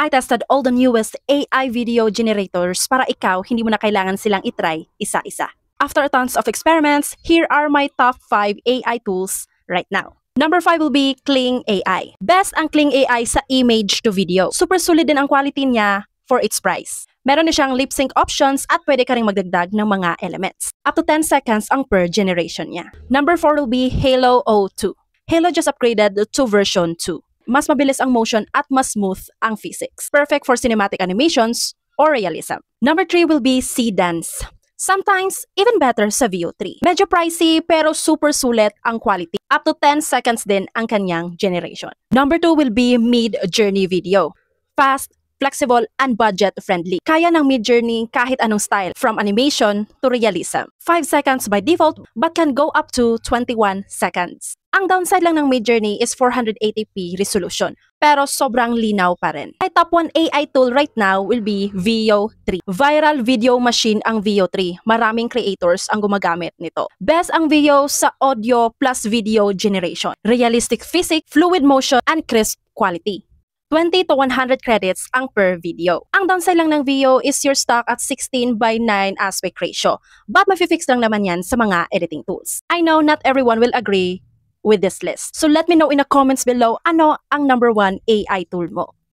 I tested all the newest AI video generators para ikaw hindi mo na kailangan silang itry isa-isa. After tons of experiments, here are my top 5 AI tools right now. Number 5 will be Kling AI. Best ang Kling AI sa image to video. Super solid din ang quality niya for its price. Meron na siyang lip sync options at pwede ka ring magdagdag ng mga elements. Up to 10 seconds ang per generation niya. Number 4 will be Halo O2. Halo just upgraded to version 2. Mas mabilis ang motion at mas smooth ang physics. Perfect for cinematic animations or realism. Number 3 will be C-Dance. Sometimes, even better sa VO3. Medyo pricey pero super sulit ang quality. Up to 10 seconds din ang kanyang generation. Number 2 will be Mid Journey Video. Fast, flexible, and budget-friendly. Kaya ng Mid Journey kahit anong style, from animation to realism. 5 seconds by default but can go up to 21 seconds. Ang downside lang ng Mid Journey is 480p resolution, pero sobrang linaw pa rin. My top 1 AI tool right now will be Veo 3. Viral video machine ang Veo 3. Maraming creators ang gumagamit nito. Best ang Veo sa audio plus video generation. Realistic physics, fluid motion, and crisp quality. 20 to 100 credits ang per video. Ang downside lang ng Veo is your stock at 16 by 9 aspect ratio. But mafi-fix lang naman yan sa mga editing tools. I know not everyone will agree with this list. So let me know in the comments below ano ang number one AI tool mo.